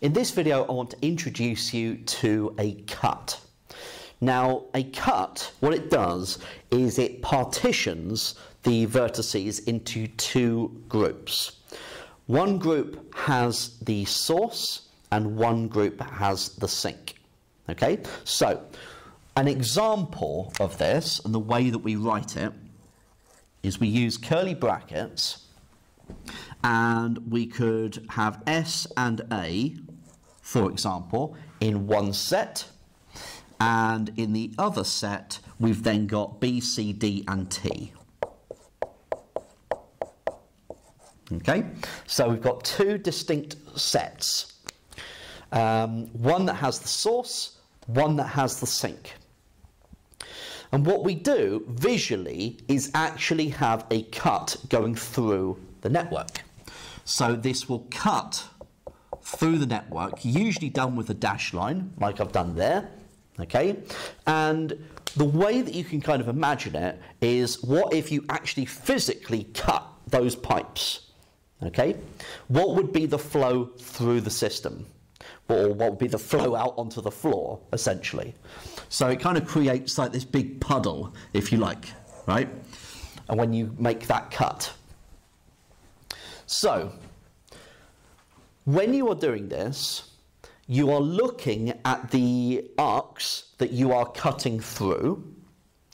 In this video, I want to introduce you to a cut. Now, a cut, what it does is it partitions the vertices into two groups. One group has the source and one group has the sink. Okay, so an example of this and the way that we write it is we use curly brackets and we could have S and A, for example, in one set, and in the other set, we've then got B, C, D, and T. Okay, so we've got two distinct sets. Um, one that has the source, one that has the sink. And what we do visually is actually have a cut going through the network. So this will cut through the network, usually done with a dash line, like I've done there, okay? And the way that you can kind of imagine it is what if you actually physically cut those pipes, okay? What would be the flow through the system? Or what would be the flow out onto the floor, essentially? So it kind of creates like this big puddle, if you like, right? And when you make that cut, so, when you are doing this, you are looking at the arcs that you are cutting through,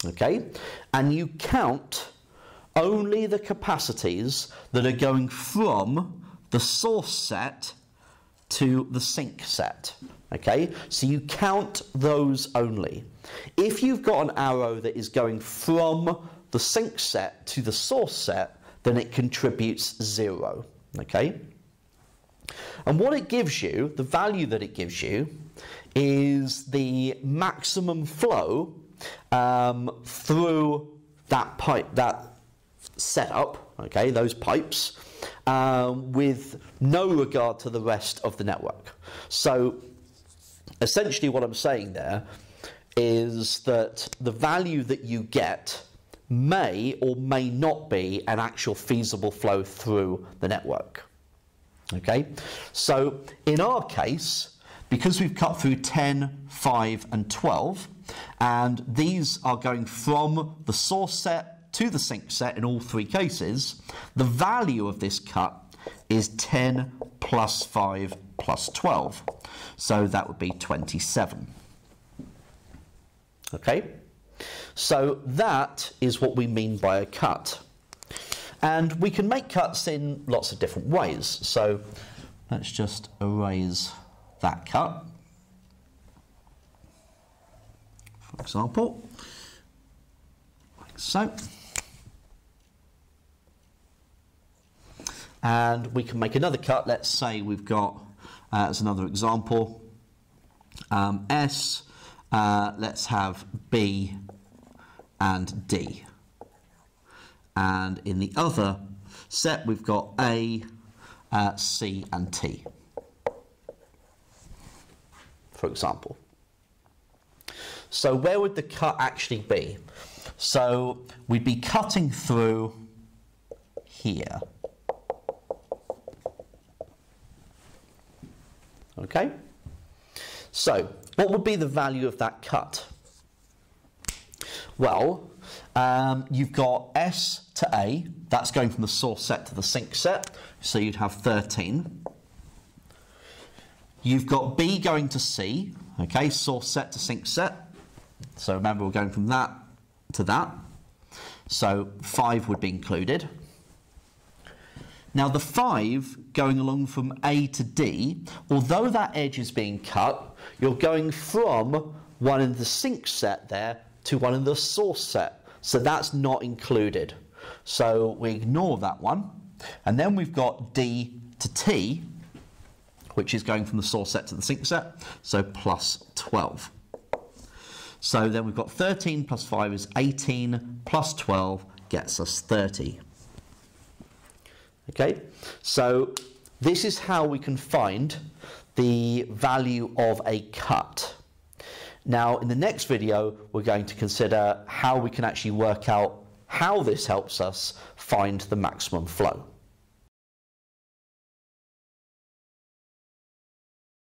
okay, and you count only the capacities that are going from the source set to the sink set. Okay, so you count those only. If you've got an arrow that is going from the sink set to the source set, then it contributes zero. Okay? And what it gives you, the value that it gives you, is the maximum flow um, through that pipe, that setup, okay, those pipes, um, with no regard to the rest of the network. So essentially what I'm saying there is that the value that you get may or may not be an actual feasible flow through the network. Okay, so in our case, because we've cut through 10, 5 and 12, and these are going from the source set to the sink set in all three cases, the value of this cut is 10 plus 5 plus 12. So that would be 27. Okay? So that is what we mean by a cut. And we can make cuts in lots of different ways. So let's just erase that cut. For example, like so. And we can make another cut. Let's say we've got, uh, as another example, um, S, uh, let's have B and D. And in the other set, we've got A, uh, C, and T, for example. So where would the cut actually be? So we'd be cutting through here. Okay? So, what would be the value of that cut? Well, um, you've got S to A, that's going from the source set to the sink set, so you'd have 13. You've got B going to C, okay, source set to sink set. So remember, we're going from that to that. So 5 would be included. Now the 5 going along from A to D, although that edge is being cut, you're going from one in the sink set there to one in the source set. So that's not included. So we ignore that one. And then we've got D to T, which is going from the source set to the sink set, so plus 12. So then we've got 13 plus 5 is 18, plus 12 gets us 30. Okay, so this is how we can find the value of a cut. Now, in the next video, we're going to consider how we can actually work out how this helps us find the maximum flow.